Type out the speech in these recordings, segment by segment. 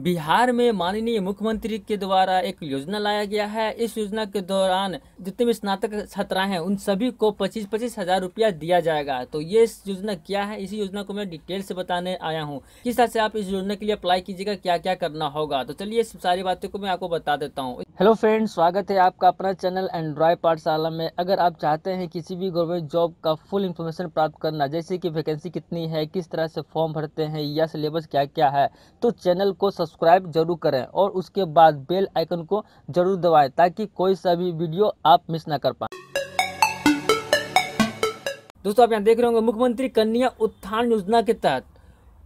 बिहार में माननीय मुख्यमंत्री के द्वारा एक योजना लाया गया है। इस योजना के दौरान जितने भी स्नातक छात्राएँ हैं, उन सभी को पच्चीस पच्चीस हज़ार रुपया दिया जाएगा। तो ये योजना क्या है? इसी योजना को मैं डिटेल से बताने आया हूँ। किस तरह से आप इस योजना के लिए अप्लाई कीजिएगा क्या क्या करना होगा? तो चलिए सारी बातों को मैं आपको बता देता हूँ। हेलो फ्रेंड्स, स्वागत है आपका अपना चैनल एंड्रॉय पाठशाला में। अगर आप चाहते हैं किसी भी गवर्नमेंट जॉब का फुल इन्फॉर्मेशन प्राप्त करना, जैसे कि वैकेंसी कितनी है, किस तरह से फॉर्म भरते हैं, या सिलेबस क्या क्या है तो चैनल को ज़रूर करें और उसके बाद बेल आइकन को ज़रूर दबाएँ ताकि कोई सा भी वीडियो आप मिस ना कर पाएँ। दोस्तों, आप यहाँ देख रहे होंगे, मुख्यमंत्री कन्या उत्थान योजना के तहत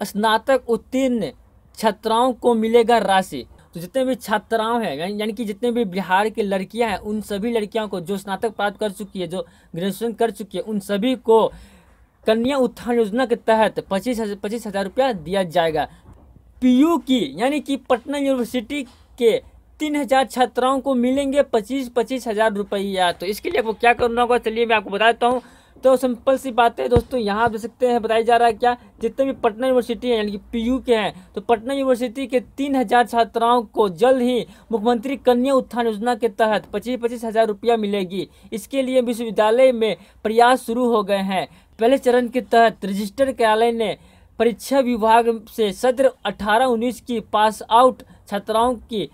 स्नातक उत्तीर्ण छात्राओं को मिलेगा राशि। तो जितने भी छात्राओं हैं, यानी कि जितने भी बिहार की लड़कियाँ हैं, उन सभी लड़कियों को जो स्नातक प्राप्त कर चुकी है, जो ग्रेजुएशन कर चुकी है, उन सभी को कन्या उत्थान योजना के तहत पच्चीस हज़ार पच्चीस हज़ार रुपया दिया जाएगा। पीयू की, यानी कि पटना यूनिवर्सिटी के तीन हज़ार छात्राओं को मिलेंगे पच्चीस पच्चीस हज़ार रुपया। तो इसके लिए आपको क्या करना होगा, चलिए मैं आपको बता देता हूँ। तो सिंपल सी बात है, दोस्तों, यहाँ देख सकते हैं, बताया जा रहा है क्या, जितने भी पटना यूनिवर्सिटी है, यानी कि पीयू के हैं तो पटना यूनिवर्सिटी के तीन हज़ार छात्राओं को जल्द ही मुख्यमंत्री कन्या उत्थान योजना के तहत पच्चीस पच्चीस हज़ार रुपया मिलेगी। इसके लिए विश्वविद्यालय में प्रयास शुरू हो गए हैं। पहले चरण के तहत रजिस्टर कार्यालय ने परीक्षा विभाग से सत्र 18-19 की पास आउट छात्राओं की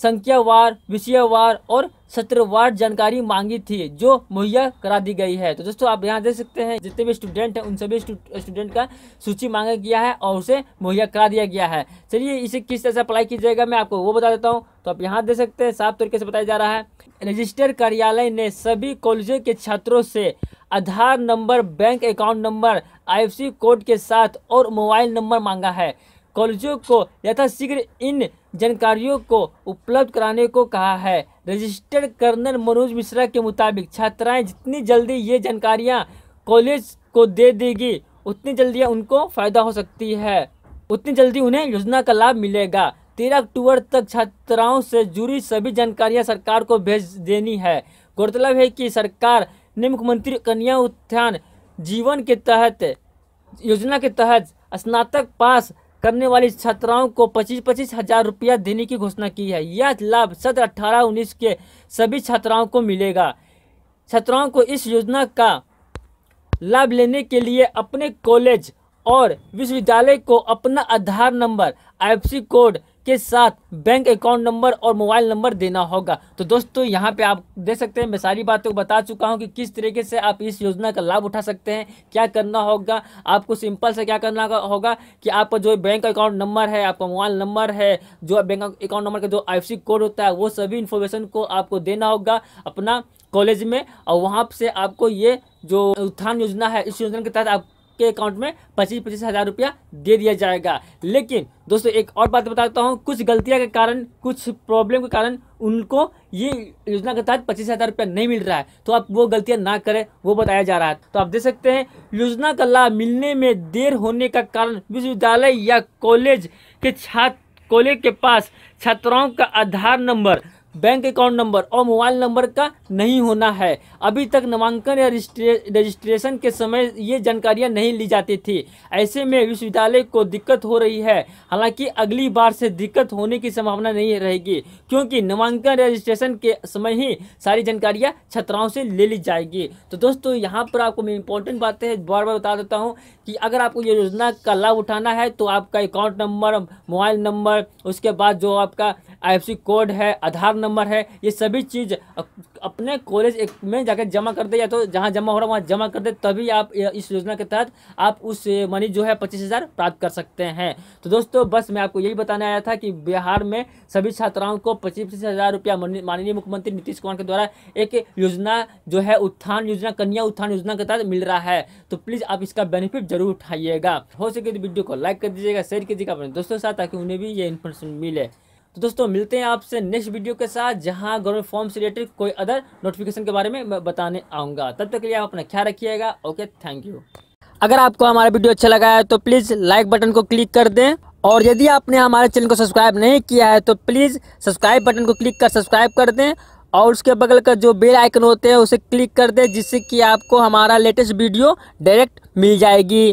संख्यावार विषयवार और सत्रवार जानकारी मांगी थी, जो मुहैया करा दी गई है। तो दोस्तों, आप यहाँ देख सकते हैं, जितने भी स्टूडेंट हैं, उन सभी स्टूडेंट का सूची मांगा गया है और उसे मुहैया करा दिया गया है। चलिए, इसे किस तरह से अप्लाई कीजिएगा मैं आपको वो बता देता हूँ। तो आप यहाँ देख सकते हैं, साफ़ तरीके से बताया जा रहा है। रजिस्टर कार्यालय ने सभी कॉलेजों के छात्रों से Aadhaar number, bank account number IFSC code के साथ और मोबाइल नंबर मांगा है। कॉलेजों को यथाशीघ्र इन जानकारियों को उपलब्ध कराने को कहा है। रजिस्टर्ड कर्नल मनोज मिश्रा के मुताबिक, छात्राएँ जितनी जल्दी ये जानकारियाँ कॉलेज को दे देगी, उतनी जल्दी उनको फ़ायदा हो सकती है। उतनी जल्दी उन्हें योजना का लाभ मिलेगा। तेरह अक्टूबर तक छात्राओं से जुड़ी सभी जानकारियाँ सरकार को भेज देनी है। गौरतलब है कि सरकार ने मुख्यमंत्री कन्या उत्थान जीवन के तहत, योजना के तहत स्नातक पास करने वाली छात्राओं को पच्चीस पच्चीस हज़ार रुपया देने की घोषणा की है। यह लाभ सत्र अठारह उन्नीस के सभी छात्राओं को मिलेगा। छात्राओं को इस योजना का लाभ लेने के लिए अपने कॉलेज और विश्वविद्यालय को अपना आधार नंबर आईएफसी कोड के साथ बैंक अकाउंट नंबर और मोबाइल नंबर देना होगा। तो दोस्तों, यहाँ पे आप देख सकते हैं, मैं सारी बातों को बता चुका हूँ कि किस तरीके से आप इस योजना का लाभ उठा सकते हैं, क्या करना होगा, आपको सिंपल से क्या करना होगा कि आपका जो बैंक अकाउंट नंबर है, आपका मोबाइल नंबर है, जो बैंक अकाउंट नंबर का जो आई कोड होता है, वो सभी इन्फॉर्मेशन को आपको देना होगा अपना कॉलेज में। और वहाँ से आपको ये जो उत्थान योजना है, इस योजना के तहत आप के अकाउंट में पच्चीस पच्चीस हज़ार रुपया दे दिया जाएगा। लेकिन, दोस्तों, एक और बात बताता हूँ। कुछ गलतियाँ के कारण, कुछ प्रॉब्लम के कारण उनको ये योजना के तहत पच्चीस हज़ार रुपया नहीं मिल रहा है। तो आप वो गलतियाँ ना करें, वो बताया जा रहा है। तो आप देख सकते हैं, योजना का लाभ मिलने में देर होने का कारण विश्वविद्यालय या कॉलेज के छात्र, कॉलेज के पास छात्राओं का Aadhaar number bank account number और मोबाइल नंबर का नहीं होना है। अभी तक नामांकन या रजिस्ट्रेशन के समय ये जानकारियाँ नहीं ली जाती थी। ऐसे में विश्वविद्यालय को दिक्कत हो रही है। हालाँकि अगली बार से दिक्कत होने की संभावना नहीं रहेगी, क्योंकि नामांकन रजिस्ट्रेशन के समय ही सारी जानकारियाँ छात्राओं से ले ली जाएगी। तो दोस्तों, यहाँ पर आपको मैं इंपॉर्टेंट बातें बार बार बता देता हूँ कि अगर आपको ये योजना का लाभ उठाना है तो आपका अकाउंट नंबर, मोबाइल नंबर, उसके बाद जो आपका आई कोड है, आधार नंबर है, ये सभी चीज़ अपने कॉलेज में जाकर जमा कर दे या तो जहाँ जमा हो रहा है वहाँ जमा कर दे, तभी आप इस योजना के तहत आप उस मनी जो है पच्चीस हज़ार प्राप्त कर सकते हैं। तो दोस्तों, बस मैं आपको यही बताने आया था कि बिहार में सभी छात्राओं को पच्चीस हज़ार रुपया माननीय मुख्यमंत्री नीतीश कुमार के द्वारा एक योजना जो है उत्थान योजना, कन्या उत्थान योजना के तहत मिल रहा है। तो प्लीज़ आप इसका बेनिफिट ज़रूर उठाइएगा। हो सके तो वीडियो को लाइक कर दीजिएगा, शेयर कीजिएगा अपने दोस्तों के साथ ताकि उन्हें भी ये इन्फॉर्मेशन मिले। तो दोस्तों, मिलते हैं आपसे नेक्स्ट वीडियो के साथ, जहाँ गवर्नमेंट फॉर्म से रिलेटेड कोई अदर नोटिफिकेशन के बारे में मैं बताने आऊँगा। तब तक के लिए आप अपना ख्याल रखिएगा। ओके थैंक यू अगर आपको हमारा वीडियो अच्छा लगा है तो प्लीज़ लाइक बटन को क्लिक कर दें। और यदि आपने हमारे चैनल को सब्सक्राइब नहीं किया है तो प्लीज़ सब्सक्राइब बटन को क्लिक कर सब्सक्राइब कर दें। और उसके बगल का जो बेल आइकन होते हैं, उसे क्लिक कर दें, जिससे कि आपको हमारा लेटेस्ट वीडियो डायरेक्ट मिल जाएगी।